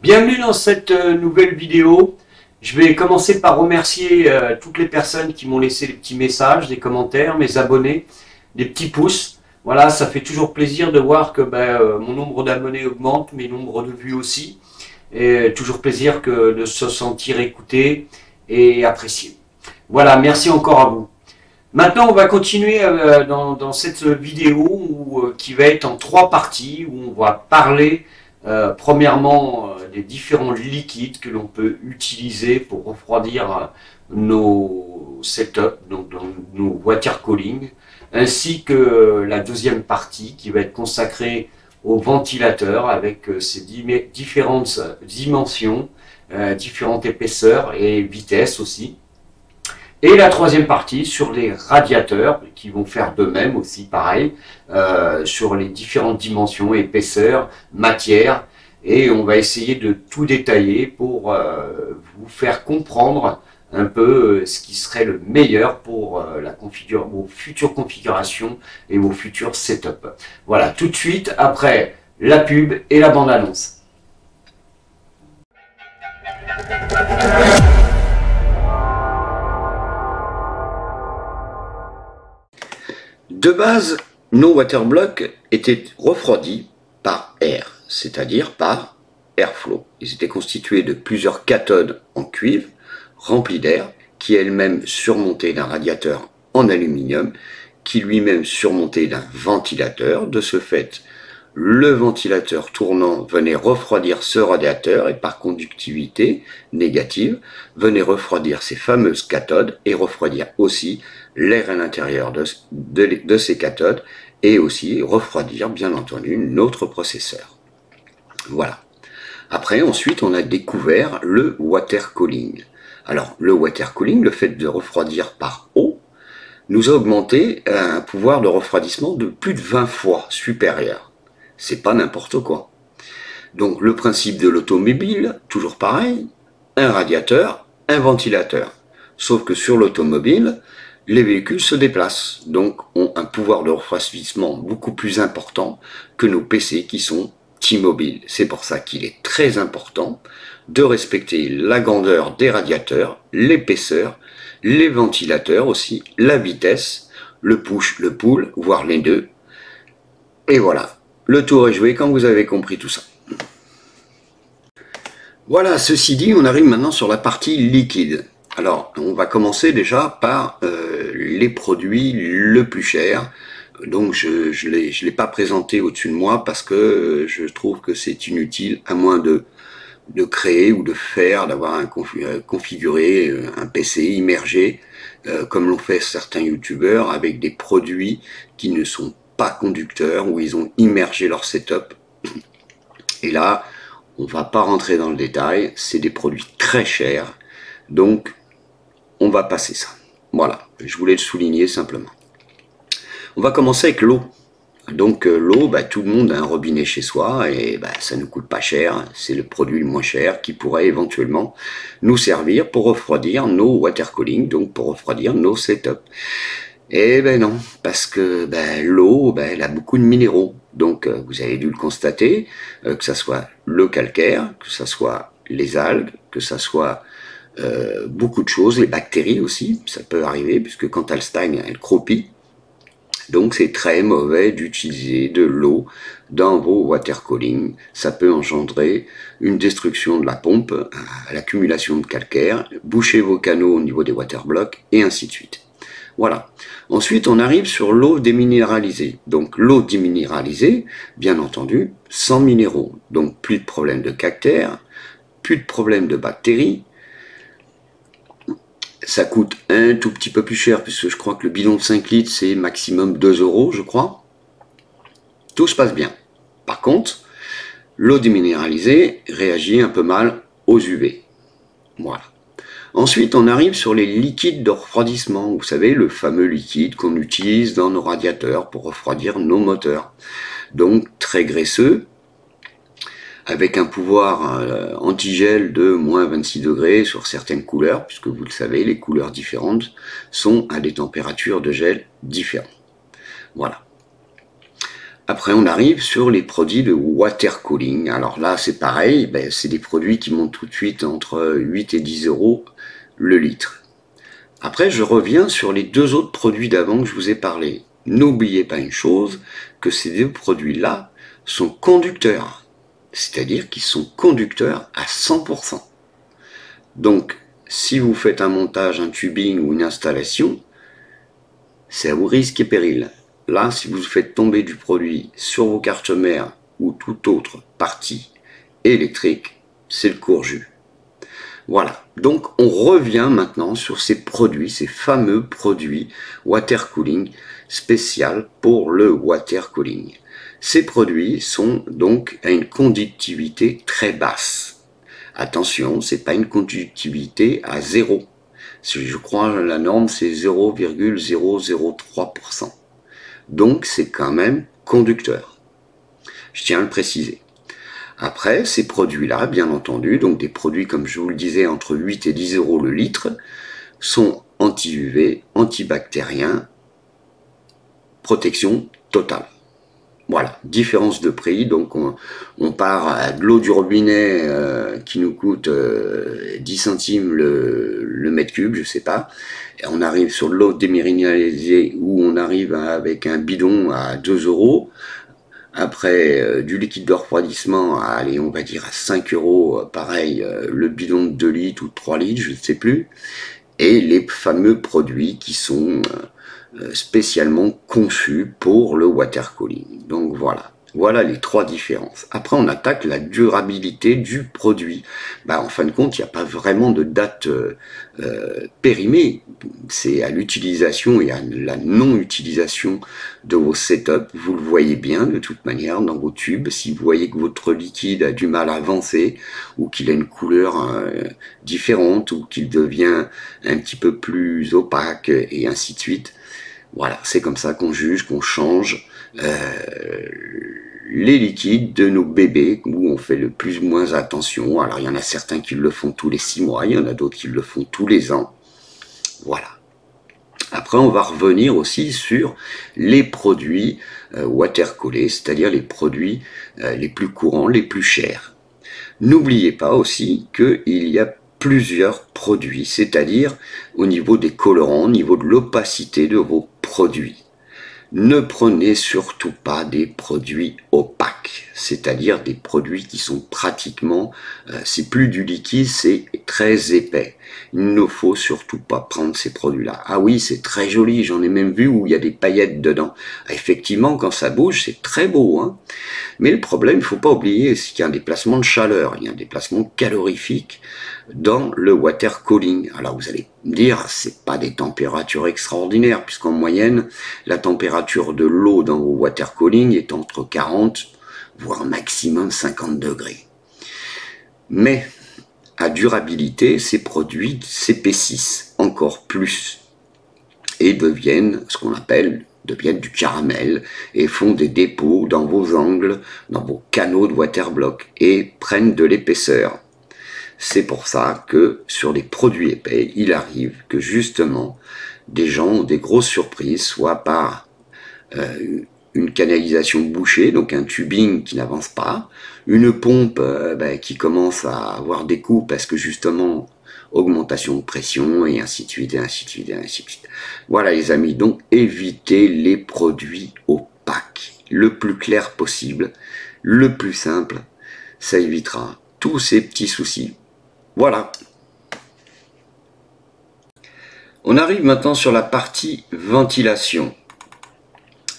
Bienvenue dans cette euh, nouvelle vidéo. Je vais commencer par remercier euh, toutes les personnes qui m'ont laissé des petits messages, des commentaires, mes abonnés, des petits pouces. Voilà, ça fait toujours plaisir de voir que ben, euh, mon nombre d'abonnés augmente, mes nombres de vues aussi. Et toujours plaisir que de se sentir écouté et apprécié. Voilà, merci encore à vous. Maintenant, on va continuer dans, cette vidéo qui va être en trois parties, où on va parler euh, premièrement, euh, des différents liquides que l'on peut utiliser pour refroidir euh, nos setups, donc nos water cooling, ainsi que la deuxième partie qui va être consacrée au ventilateur avec ses différentes dimensions, différentes épaisseurs et vitesses aussi. Et la troisième partie sur les radiateurs qui vont faire de même aussi pareil euh, sur les différentes dimensions, épaisseurs, matière et on va essayer de tout détailler pour euh, vous faire comprendre un peu euh, ce qui serait le meilleur pour la configure, vos futures configurations et vos futurs setups. Voilà, tout de suite après la pub et la bande-annonce. De base, nos waterblocks étaient refroidis par air, c'est-à-dire par airflow. Ils étaient constitués de plusieurs cathodes en cuivre remplies d'air qui elles-mêmes surmontées d'un radiateur en aluminium qui lui-même surmonté d'un ventilateur. De ce fait, le ventilateur tournant venait refroidir ce radiateur et par conductivité négative venait refroidir ces fameuses cathodes et refroidir aussi l'air à l'intérieur de, ces cathodes et aussi refroidir bien entendu notre processeur. Voilà. Après, ensuite, on a découvert le water cooling. Alors, le water cooling, le fait de refroidir par eau, nous a augmenté un pouvoir de refroidissement de plus de 20 fois supérieur. C'est pas n'importe quoi. Donc, le principe de l'automobile, toujours pareil, un radiateur, un ventilateur. Sauf que sur l'automobile, les véhicules se déplacent, donc ont un pouvoir de refroidissement beaucoup plus important que nos PC qui sont immobiles. C'est pour ça qu'il est très important de respecter la grandeur des radiateurs, l'épaisseur, les ventilateurs aussi, la vitesse, le push, le pull, voire les deux. Et voilà, le tour est joué quand vous avez compris tout ça. Voilà, ceci dit, on arrive maintenant sur la partie liquide. Alors, on va commencer déjà par euh, les produits le plus cher. Donc, je ne l'ai pas présenté au-dessus de moi parce que euh, je trouve que c'est inutile, à moins de, créer ou de faire, d'avoir un euh, configuré un PC immergé, comme l'ont fait certains youtubeurs, avec des produits qui ne sont pas conducteurs, où ils ont immergé leur setup. Et là, on va pas rentrer dans le détail, c'est des produits très chers. Donc, on va passer ça. Voilà, je voulais le souligner simplement. On va commencer avec l'eau. Donc euh, l'eau, bah, tout le monde a un robinet chez soi et bah, ça ne coûte pas cher. C'est le produit le moins cher qui pourrait éventuellement nous servir pour refroidir nos water cooling, donc pour refroidir nos setups. Eh ben non, parce que ben, l'eau, ben, elle a beaucoup de minéraux. Donc euh, vous avez dû le constater, euh, que ça soit le calcaire, que ça soit les algues, que ça soit euh, beaucoup de choses, les bactéries aussi, ça peut arriver, puisque quand elles stagnent, elles croupit. Donc c'est très mauvais d'utiliser de l'eau dans vos water cooling. Ça peut engendrer une destruction de la pompe, l'accumulation de calcaire, boucher vos canaux au niveau des water blocks, et ainsi de suite. Voilà. Ensuite, on arrive sur l'eau déminéralisée. Donc l'eau déminéralisée, bien entendu, sans minéraux. Donc plus de problèmes de calcaire, plus de problèmes de bactéries, ça coûte un tout petit peu plus cher, puisque je crois que le bidon de 5 litres, c'est maximum 2 euros, je crois. Tout se passe bien. Par contre, l'eau déminéralisée réagit un peu mal aux UV. Voilà. Ensuite, on arrive sur les liquides de refroidissement. Vous savez, le fameux liquide qu'on utilise dans nos radiateurs pour refroidir nos moteurs. Donc, très graisseux, avec un pouvoir euh, antigel de moins 26 degrés sur certaines couleurs, puisque vous le savez, les couleurs différentes sont à des températures de gel différentes. Voilà. Après, on arrive sur les produits de water cooling. Alors là, c'est pareil, ben, c'est des produits qui montent tout de suite entre 8 et 10 euros le litre. Après, je reviens sur les deux autres produits d'avant que je vous ai parlé. N'oubliez pas une chose, que ces deux produits-là sont conducteurs. C'est-à-dire qu'ils sont conducteurs à 100%. Donc, si vous faites un montage, un tubing ou une installation, c'est à vos risques et périls. Là, si vous faites tomber du produit sur vos cartes mères ou toute autre partie électrique, c'est le court jus. Voilà, donc on revient maintenant sur ces produits, ces fameux produits water cooling spécial pour le water cooling. Ces produits sont donc à une conductivité très basse. Attention, c'est pas une conductivité à zéro. Je crois la norme c'est 0,003%. Donc c'est quand même conducteur. Je tiens à le préciser. Après, ces produits-là, bien entendu, donc des produits comme je vous le disais entre 8 et 10 euros le litre, sont anti-UV, antibactériens, protection totale. Voilà, différence de prix. Donc on, part à de l'eau du robinet euh, qui nous coûte 10 euh, centimes le, mètre cube, je sais pas. Et on arrive sur de l'eau déminéralisée où on arrive avec un bidon à 2 euros. Après euh, du liquide de refroidissement, à, allez, on va dire à 5 euros, pareil, le bidon de 2 litres ou de 3 litres, je ne sais plus. Et les fameux produits qui sont euh, spécialement conçu pour le water cooling. Donc voilà. Voilà les trois différences. Après, on attaque la durabilité du produit. Bah, en fin de compte, il n'y a pas vraiment de date euh, euh, périmée. C'est à l'utilisation et à la non-utilisation de vos setups. Vous le voyez bien de toute manière dans vos tubes. Si vous voyez que votre liquide a du mal à avancer ou qu'il a une couleur différente ou qu'il devient un petit peu plus opaque et ainsi de suite, voilà, c'est comme ça qu'on juge, qu'on change euh, les liquides de nos bébés, où on fait le plus ou moins attention. Alors il y en a certains qui le font tous les six mois, il y en a d'autres qui le font tous les ans. Voilà. Après, on va revenir aussi sur les produits euh, water-collés, c'est-à-dire les produits euh, les plus courants, les plus chers. N'oubliez pas aussi qu'il y a plusieurs produits, c'est-à-dire au niveau des colorants, au niveau de l'opacité de vos produits. Ne prenez surtout pas des produits opaques, c'est-à-dire des produits qui sont pratiquement, euh, c'est plus du liquide, c'est très épais. Il ne faut surtout pas prendre ces produits-là. Ah oui, c'est très joli, j'en ai même vu où il y a des paillettes dedans. Effectivement, quand ça bouge, c'est très beau. Hein Mais le problème, il ne faut pas oublier, c'est qu'il y a un déplacement de chaleur, il y a un déplacement calorifique dans le water cooling. Alors vous allez me dire, c'est pas des températures extraordinaires, puisqu'en moyenne, la température de l'eau dans vos water cooling est entre 40, voire maximum 50 degrés. Mais à durabilité, ces produits s'épaississent encore plus et deviennent ce qu'on appelle deviennent du caramel et font des dépôts dans vos angles, dans vos canaux de waterblock et prennent de l'épaisseur. C'est pour ça que sur les produits épais, il arrive que justement des gens ont des grosses surprises, soit par euh, une canalisation bouchée, donc un tubing qui n'avance pas, une pompe euh, ben, qui commence à avoir des coups parce que justement augmentation de pression et ainsi de suite et ainsi de suite et ainsi de suite. Voilà les amis, donc évitez les produits opaques, le plus clair possible, le plus simple, ça évitera tous ces petits soucis. Voilà. On arrive maintenant sur la partie ventilation.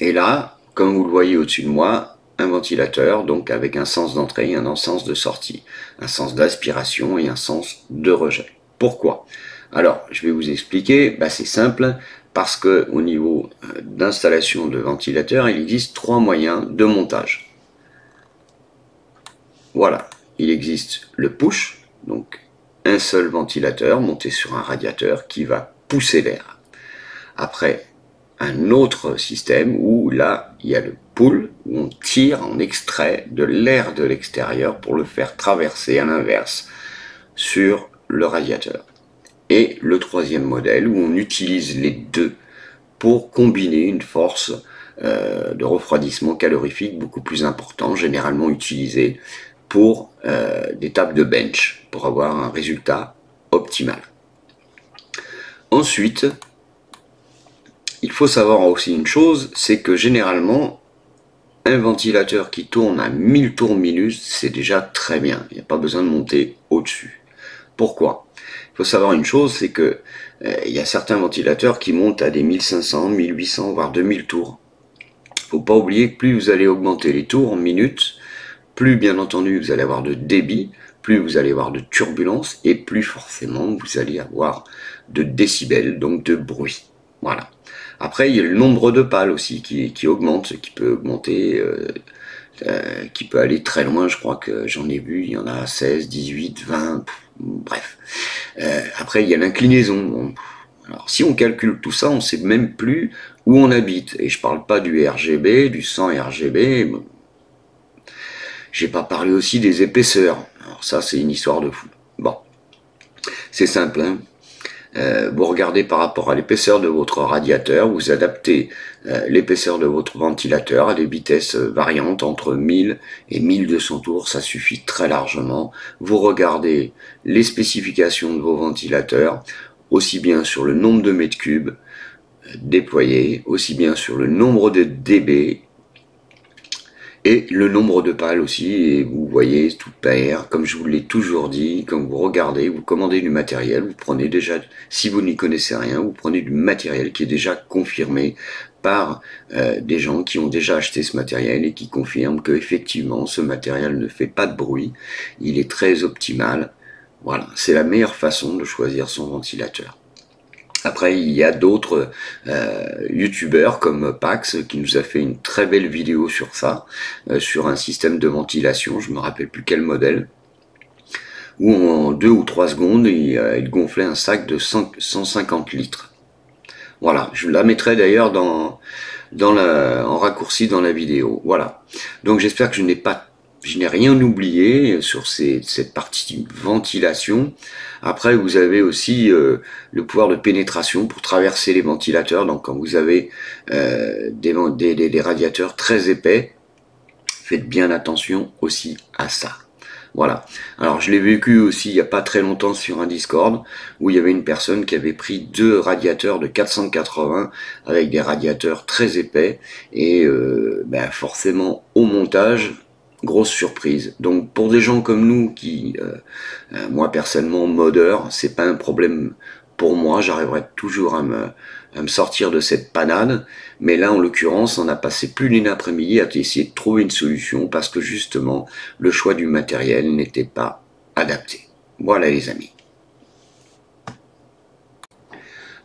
Et là, comme vous le voyez au-dessus de moi, un ventilateur, donc avec un sens d'entrée et un sens de sortie, un sens d'aspiration et un sens de rejet. Pourquoi? Alors, je vais vous expliquer, bah, c'est simple, parce que au niveau euh, d'installation de ventilateur, il existe trois moyens de montage. Voilà, il existe le push, donc un seul ventilateur monté sur un radiateur qui va pousser l'air. Après, un autre système où là, il y a le pull, où on tire, on extrait de l'air de l'extérieur pour le faire traverser à l'inverse sur le radiateur. Et le troisième modèle où on utilise les deux pour combiner une force euh, de refroidissement calorifique beaucoup plus important, généralement utilisé pour euh, des tables de bench, pour avoir un résultat optimal. Ensuite, il faut savoir aussi une chose, c'est que généralement, un ventilateur qui tourne à 1000 tours minutes, c'est déjà très bien. Il n'y a pas besoin de monter au-dessus. Pourquoi? Il faut savoir une chose, c'est que euh, il y a certains ventilateurs qui montent à des 1500, 1800, voire 2000 tours. Il faut pas oublier que plus vous allez augmenter les tours en minutes, plus bien entendu vous allez avoir de débit, plus vous allez avoir de turbulence et plus forcément vous allez avoir de décibels, donc de bruit. Voilà. Après, il y a le nombre de pales aussi qui, qui augmente, qui peut augmenter, euh, euh, qui peut aller très loin. Je crois que j'en ai vu, il y en a 16, 18, 20, bref. Euh, après, il y a l'inclinaison. alors, si on calcule tout ça, on sait même plus où on habite. Et je parle pas du RGB, du 100 RGB. J'ai pas parlé aussi des épaisseurs. Alors ça, c'est une histoire de fou. Bon, c'est simple. Hein euh, vous regardez par rapport à l'épaisseur de votre radiateur, vous adaptez euh, l'épaisseur de votre ventilateur à des vitesses variantes entre 1000 et 1200 tours, ça suffit très largement. Vous regardez les spécifications de vos ventilateurs, aussi bien sur le nombre de mètres cubes euh, déployés, aussi bien sur le nombre de dB et le nombre de pales aussi, et vous voyez tout paire, comme je vous l'ai toujours dit, quand vous regardez, vous commandez du matériel, vous prenez déjà, si vous n'y connaissez rien, vous prenez du matériel qui est déjà confirmé par euh, des gens qui ont déjà acheté ce matériel et qui confirment que effectivement ce matériel ne fait pas de bruit, il est très optimal. Voilà, c'est la meilleure façon de choisir son ventilateur. Après, il y a d'autres euh, youtubeurs comme Pax qui nous a fait une très belle vidéo sur ça, euh, sur un système de ventilation, je me rappelle plus quel modèle, où en deux ou trois secondes, il, euh, gonflait un sac de 150 litres. Voilà, je la mettrai d'ailleurs dans, dans en raccourci dans la vidéo. Voilà. Donc j'espère que je n'ai pas je n'ai rien oublié sur cette partie ventilation. Après, vous avez aussi euh, le pouvoir de pénétration pour traverser les ventilateurs. Donc, quand vous avez euh, des, des, radiateurs très épais, faites bien attention aussi à ça. Voilà. Alors, je l'ai vécu aussi il n'y a pas très longtemps sur un Discord où il y avait une personne qui avait pris deux radiateurs de 480 avec des radiateurs très épais et euh, ben forcément au montage grosse surprise. Donc pour des gens comme nous qui, euh, euh, moi personnellement, modeur, c'est pas un problème pour moi, j'arriverai toujours à me, à me, sortir de cette panade. Mais là, en l'occurrence, on a passé plus d'une après-midi à essayer de trouver une solution parce que justement, le choix du matériel n'était pas adapté. Voilà les amis.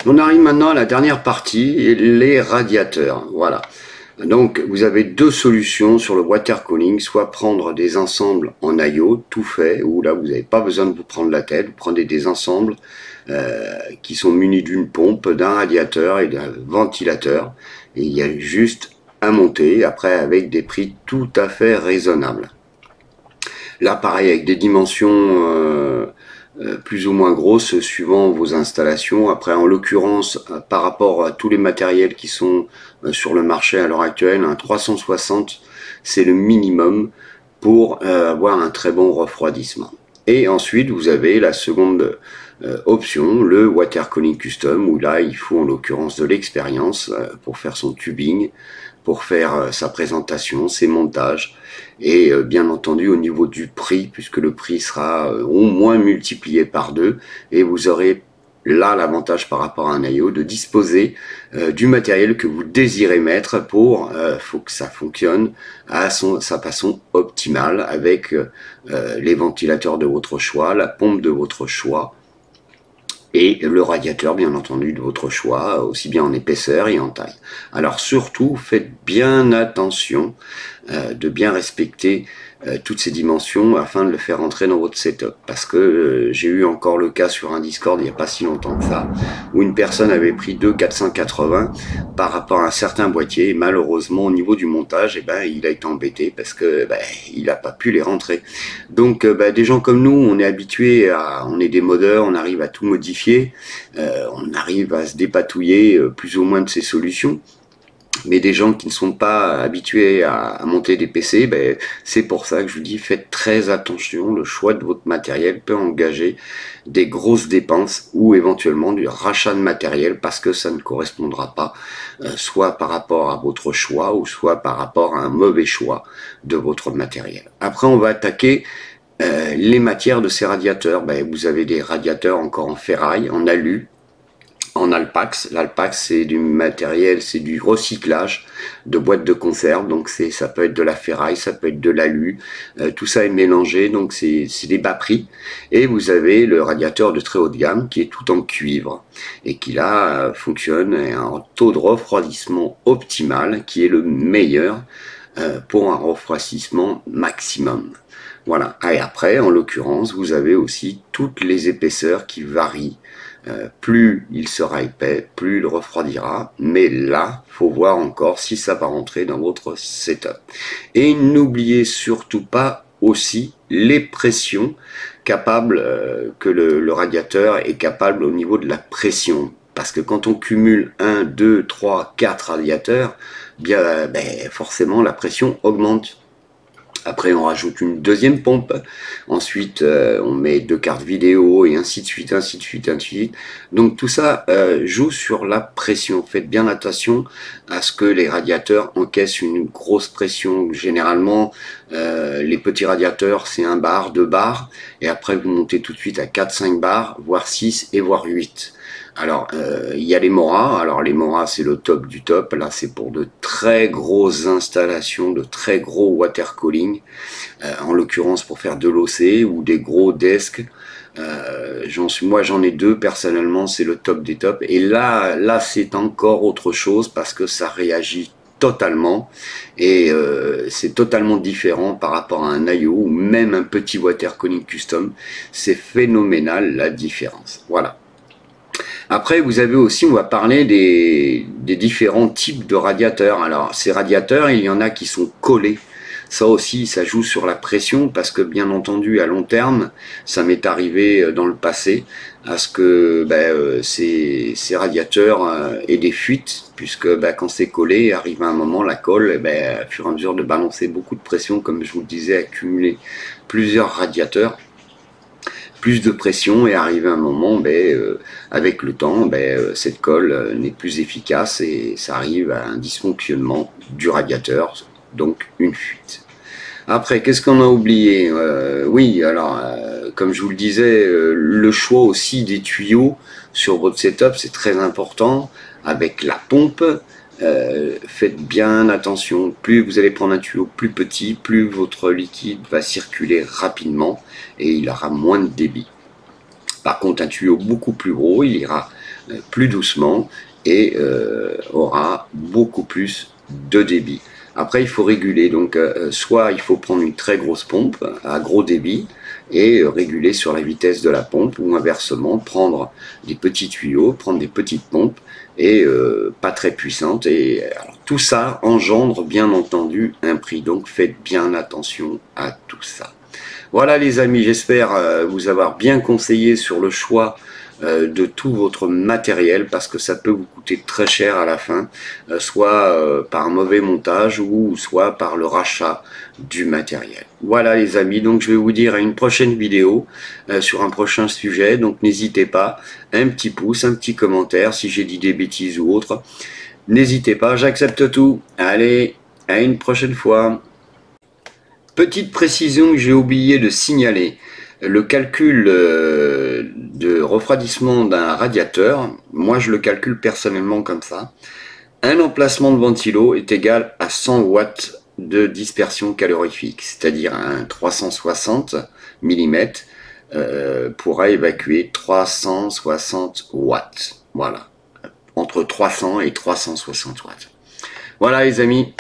On arrive maintenant à la dernière partie, les radiateurs. Voilà. Donc vous avez deux solutions sur le water cooling, soit prendre des ensembles en IO tout fait, où là vous n'avez pas besoin de vous prendre la tête, vous prenez des ensembles euh, qui sont munis d'une pompe, d'un radiateur et d'un ventilateur, et il y a juste à monter, après avec des prix tout à fait raisonnables. Là pareil avec des dimensions euh, plus ou moins grosses suivant vos installations. Après, en l'occurrence, euh, par rapport à tous les matériels qui sont euh, sur le marché à l'heure actuelle, un 360, c'est le minimum pour avoir un très bon refroidissement. Et ensuite, vous avez la seconde option, le water cooling custom, où là, il faut en l'occurrence de l'expérience pour faire son tubing, pour faire sa présentation, ses montages, et euh, bien entendu au niveau du prix, puisque le prix sera euh, au moins multiplié par deux, et vous aurez là l'avantage par rapport à un IO de disposer euh, du matériel que vous désirez mettre pour faut que ça fonctionne à sa façon optimale avec les ventilateurs de votre choix, la pompe de votre choix et le radiateur bien entendu de votre choix, aussi bien en épaisseur et en taille. Alors surtout faites bien attention euh, de bien respecter euh, toutes ces dimensions afin de le faire entrer dans votre setup. Parce que euh, j'ai eu encore le cas sur un Discord il n'y a pas si longtemps que ça, où une personne avait pris deux 480 par rapport à un certain boîtier, malheureusement au niveau du montage, eh ben, il a été embêté parce que ben, il n'a pas pu les rentrer. Donc ben, des gens comme nous, on est habitués à, on est des modeurs, on arrive à tout modifier, on arrive à se dépatouiller plus ou moins de ces solutions. Mais des gens qui ne sont pas habitués à, monter des PC, ben, c'est pour ça que je vous dis faites très attention. Le choix de votre matériel peut engager des grosses dépenses ou éventuellement du rachat de matériel parce que ça ne correspondra pas euh, soit par rapport à votre choix ou soit par rapport à un mauvais choix de votre matériel. Après, on va attaquer euh, les matières de ces radiateurs. Ben, vous avez des radiateurs encore en ferraille, en alu, en Alpax. L'Alpax, c'est du matériel, c'est du recyclage de boîtes de conserve. Donc, c'est, ça peut être de la ferraille, ça peut être de l'alu. Euh, tout ça est mélangé, donc c'est, des bas prix. Et vous avez le radiateur de très haut de gamme qui est tout en cuivre et qui là fonctionne à un taux de refroidissement optimal qui est le meilleur euh, pour un refroidissement maximum. Voilà. Et après, en l'occurrence, vous avez aussi toutes les épaisseurs qui varient euh, plus il sera épais, plus il refroidira. Mais là, faut voir encore si ça va rentrer dans votre setup. Et n'oubliez surtout pas aussi les pressions capables euh, que le, radiateur est capable au niveau de la pression. Parce que quand on cumule 1, 2, 3, 4 radiateurs, bien ben, forcément la pression augmente. Après, on rajoute une deuxième pompe. Ensuite, euh, on met deux cartes vidéo et ainsi de suite, ainsi de suite, ainsi de suite. Donc tout ça euh, joue sur la pression. Faites bien attention à ce que les radiateurs encaissent une grosse pression. Généralement, euh, les petits radiateurs, c'est un bar, deux bars. Et après, vous montez tout de suite à 4, 5 bars, voire 6 et voire 8. Alors, euh, il y a les Mora. Alors, les Mora, c'est le top du top. Là, c'est pour de très grosses installations, de très gros water cooling. Euh, en l'occurrence, pour faire de l'OC ou des gros desks. Euh, moi, j'en ai deux personnellement. C'est le top des tops. Et là, là, c'est encore autre chose parce que ça réagit totalement et c'est totalement différent par rapport à un IO ou même un petit water cooling custom. C'est phénoménal la différence. Voilà. Après, vous avez aussi, on va parler des, différents types de radiateurs. Alors, ces radiateurs, il y en a qui sont collés. Ça aussi, ça joue sur la pression parce que, bien entendu, à long terme, ça m'est arrivé euh, dans le passé à ce que ben, euh, ces, radiateurs euh, aient des fuites, puisque ben, quand c'est collé, arrive un moment, la colle, eh ben, à fur et à mesure de balancer beaucoup de pression, comme je vous le disais, accumuler plusieurs radiateurs plus de pression et arriver un moment, ben, euh, avec le temps, ben, euh, cette colle euh, n'est plus efficace et ça arrive à un dysfonctionnement du radiateur, donc une fuite. Après, qu'est-ce qu'on a oublié? Oui, alors, comme je vous le disais, le choix aussi des tuyaux sur votre setup, c'est très important, avec la pompe, euh, faites bien attention, plus vous allez prendre un tuyau plus petit, plus votre liquide va circuler rapidement et il aura moins de débit. Par contre, un tuyau beaucoup plus gros, il ira euh, plus doucement et euh, aura beaucoup plus de débit. Après, il faut réguler. Donc, soit il faut prendre une très grosse pompe à gros débit et réguler sur la vitesse de la pompe, ou inversement, prendre des petits tuyaux, prendre des petites pompes et euh, pas très puissante. Et tout ça engendre bien entendu un prix. Donc faites bien attention à tout ça. Voilà les amis, j'espère euh, vous avoir bien conseillé sur le choix euh, de tout votre matériel parce que ça peut vous coûter très cher à la fin, euh, soit euh, par mauvais montage ou soit par le rachat du matériel. Voilà les amis, donc je vais vous dire à une prochaine vidéo sur un prochain sujet, donc n'hésitez pas, un petit pouce, un petit commentaire si j'ai dit des bêtises ou autre. N'hésitez pas, j'accepte tout. Allez, à une prochaine fois. Petite précision que j'ai oublié de signaler le calcul de refroidissement d'un radiateur, moi je le calcule personnellement comme ça, un emplacement de ventilo est égal à 100 watts de dispersion calorifique, c'est-à-dire un 360 mm pourra évacuer 360 watts. Voilà, entre 300 et 360 watts. Voilà les amis.